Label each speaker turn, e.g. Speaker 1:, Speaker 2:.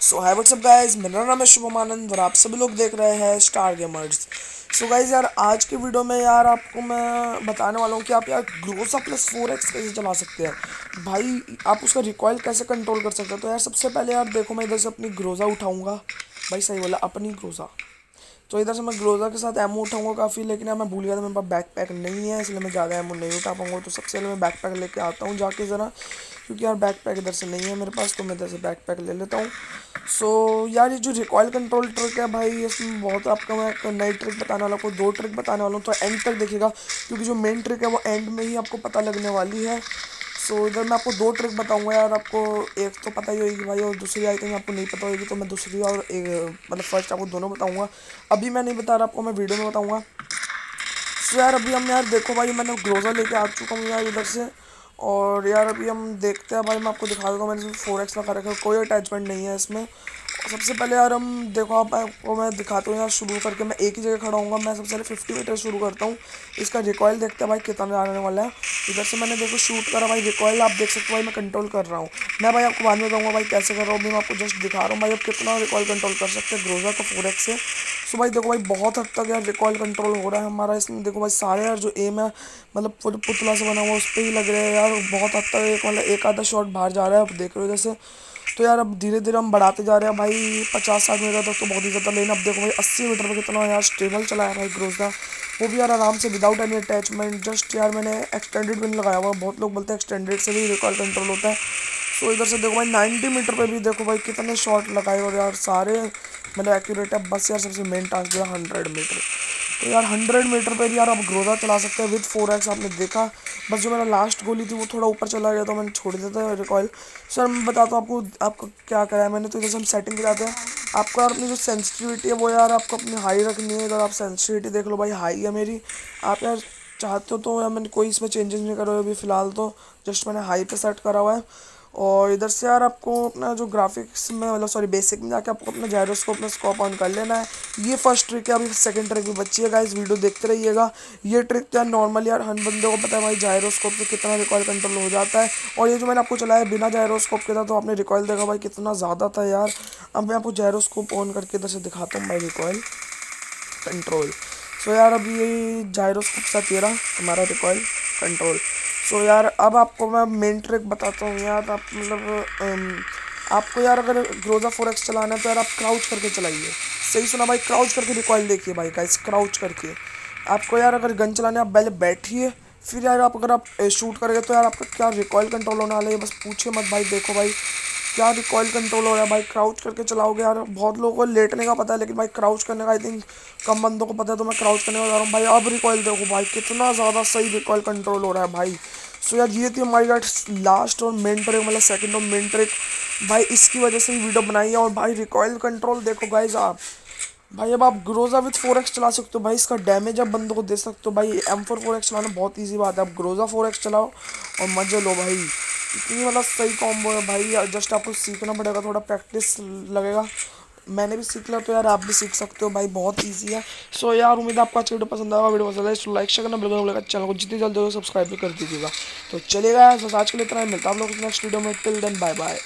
Speaker 1: सो hi what's up guys मेरा नाम है शुभम आनंद और आप सभी लोग देख रहे हैं स्टार गेमर्स सो गाइज़ यार, आज के वीडियो में यार आपको मैं बताने वाला हूँ कि आप यार ग्लोसा प्लस फोर एक्स कैसे चला सकते हैं। भाई, आप उसका रिकॉयल कैसे कंट्रोल कर सकते हैं? तो यार, सबसे पहले यार देखो, मैं इधर से अपनी ग्रोजा उठाऊँगा। भाई, सही बोला, अपनी ग्रोजा तो इधर से मैं ग्रोजा के साथ एमो उठाऊँगा काफ़ी लेकिन मैं भूल गया था मेरे पास बैक पैक नहीं है इसलिए मैं ज़्यादा एमो नहीं उठा पाऊँगा। तो सबसे पहले मैं बैक पैक लेके आता हूँ जाके ज़रा क्योंकि यार बैक पैक इधर से नहीं है मेरे पास तो मैं इधर से बैक पैक ले लेता हूँ। सो so, यार ये जो रिकॉयल कंट्रोल ट्रिक है भाई इसमें बहुत आपका मैं नई ट्रिक बताने वाला हूँ दो ट्रिक बताने वाला हूँ तो एंड तक देखिएगा क्योंकि जो मेन ट्रिक है वो एंड में ही आपको पता लगने वाली है। सो so, इधर मैं आपको दो ट्रिक बताऊँगा यार आपको एक तो पता ही होगी भाई और दूसरी आई थिंक आपको नहीं पता होगी तो मैं दूसरी और मतलब फ़र्स्ट आपको दोनों बताऊँगा। अभी मैं नहीं बता रहा आपको मैं वीडियो में बताऊँगा। सो so, यार अभी हम यार देखो भाई मैंने ग्रोजर लेके आ चुका हूँ यार इधर से। और यार अभी हम देखते हैं, भाई मैं आपको दिखा देता हूँ, मैंने फोर एक्स लगा रखा है, कोई अटैचमेंट नहीं है इसमें। सबसे पहले यार हम देखो, आप आपको मैं दिखाता हूँ यार शुरू करके, मैं एक ही जगह खड़ा हूँ, मैं सबसे पहले फिफ्टी मीटर शुरू करता हूँ। इसका रिकॉयल देखते हैं भाई कितना आने वाला है। इधर से मैंने देखो शूट करा, भाई रिकॉयल आप देख सकते हो, भाई मैं कंट्रोल कर रहा हूँ। मैं भाई आपको बाद में बताऊँगा, भाई कैसे कर रहा हूँ मैं आपको जस्ट दिखा रहा हूँ, भाई आप कितना रिकॉयल कंट्रोल कर सकते हैं ग्रोजा का फोर से। सो भाई देखो भाई, बहुत हद तक यार रिकॉयल कंट्रोल हो रहा है हमारा। इसमें देखो भाई, सारे यार जो एम है मतलब पुतला से बना हुआ उस पर ही लग रहा है यार। बहुत हद तक एक मतलब एक आधा शॉट बाहर जा रहा है, अब देख रहे हो जैसे। तो यार अब धीरे धीरे हम बढ़ाते जा रहे हैं भाई, पचास साठ मीटर तक तो बहुत ही ज़्यादा लेकिन अब देखो भाई, अस्सी मीटर पर कितना यार स्टेबल चलाया भाई भाई का। वो भी यार आराम से विदाउट एनी अटैचमेंट जस्ट यार मैंने एक्सटेंडेड भी लगाया हुआ बहुत लोग बोलते हैं एक्सटेंडेड से भी रिकॉल कंट्रोल होता है। सो इधर से देखो भाई, नाइन्टी मीटर पे भी देखो भाई कितने शॉट लगाए और यार सारे मतलब एक्यूरेट है, बस यार सबसे मेन टास्क जो है हंड्रेड मीटर। तो यार हंड्रेड मीटर पे भी यार आप ग्रोजा चला सकते हैं विद फोर एक्स आपने देखा। बस जो मेरा लास्ट गोली थी वो थोड़ा ऊपर चला गया तो मैंने छोड़ दिया था रिकॉयल सर, मैं बताता हूँ आपको आपको क्या करा है मैंने तो इधर से हम सेटिंग कराते हैं। आपको यार अपनी जो सेंसिटिविटी है वो यार आपको अपनी हाई रखनी है। इधर आप सेंसिटिविटी देख लो भाई हाई है मेरी। आप यार चाहते हो तो यार मैंने कोई इसमें चेंजेस नहीं करो अभी फ़िलहाल तो। जस्ट मैंने हाई पे सेट करा हुआ है। और इधर से यार आपको अपना जो ग्राफिक्स में मतलब सॉरी बेसिक में जाके आपको अपना जायरोस्कोप में स्कोप ऑन कर लेना है। ये फ़र्स्ट ट्रिक है, अभी सेकंड ट्रिक भी बच्ची है गाइस वीडियो देखते रहिएगा। ये ट्रिक तो यार नॉर्मली यार हर बंदे को पता है भाई जायरोस्कोप से कितना रिकॉयल कंट्रोल हो जाता है। और ये जो मैंने आपको चलाया बिना जायरोस्कोप के था तो आपने रिकॉयल देखा भाई कितना ज़्यादा था यार। अब मैं आपको जायरोस्कोप ऑन करके इधर से दिखाता हूँ भाई रिकॉयल कंट्रोल सो यार अभी जायरोस्कोप साथ ये रहा हमारा रिकॉयल कंट्रोल सो so, यार अब आपको मैं मेन ट्रिक बताता हूँ यार आप मतलब आपको यार अगर ग्रोजा फोर एक्स चलाना है तो यार आप क्राउच करके चलाइए। सही सुना भाई क्राउच करके रिकॉयल देखिए भाई गाइस क्राउच करके। आपको यार अगर गन चलाने आप पहले बैठिए फिर यार आप अगर आप शूट करेंगे तो यार आपका क्या रिकॉयल कंट्रोल होने वाला है बस पूछे मत भाई देखो भाई क्या रिकॉयल कंट्रोल हो रहा है भाई क्राउच करके चलाओगे यार बहुत लोगों को लेटने का पता है लेकिन भाई क्राउच करने का आई थिंक कम बंदों को पता है तो मैं क्राउच करने का जा रहा हूँ। भाई अब रिकॉयल देखो भाई कितना ज़्यादा सही रिकॉयल कंट्रोल हो रहा है भाई। सो यार, ये थी हमारी यार लास्ट और मेन ट्रिक मतलब सेकंड और मेन ट्रिक भाई, इसकी वजह से ही वीडियो बनाई है और भाई रिकॉयल कंट्रोल देखो गाइज़ आप। भाई, अब आप ग्रोजा विथ फोर एक्स चला सकते हो। भाई, इसका डैमेज आप बंदों को दे सकते हो। भाई एम फोर फोर एक्स चलाना बहुत ईजी बात है। आप ग्रोजा फोर एक्स चलाओ और मज़े लो भाई। इतनी मतलब सही कॉम्बो है भाई। जस्ट आपको सीखना पड़ेगा, थोड़ा प्रैक्टिस लगेगा। मैंने भी सीख लिया तो यार आप भी सीख सकते हो भाई, बहुत ईजी है। सो यार, उम्मीद आपको आज वीडियो पसंद आएगा वीडियो पसंद आए लाइक शेयर करना, बिल्कुल चैनल को जितनी जल्दी हो सब्सक्राइब भी कर दीजिएगा। तो चलेगा यार, आज के लिए इतना मिलता है आप लोग नेक्स्ट वीडियो में। Till then bye bye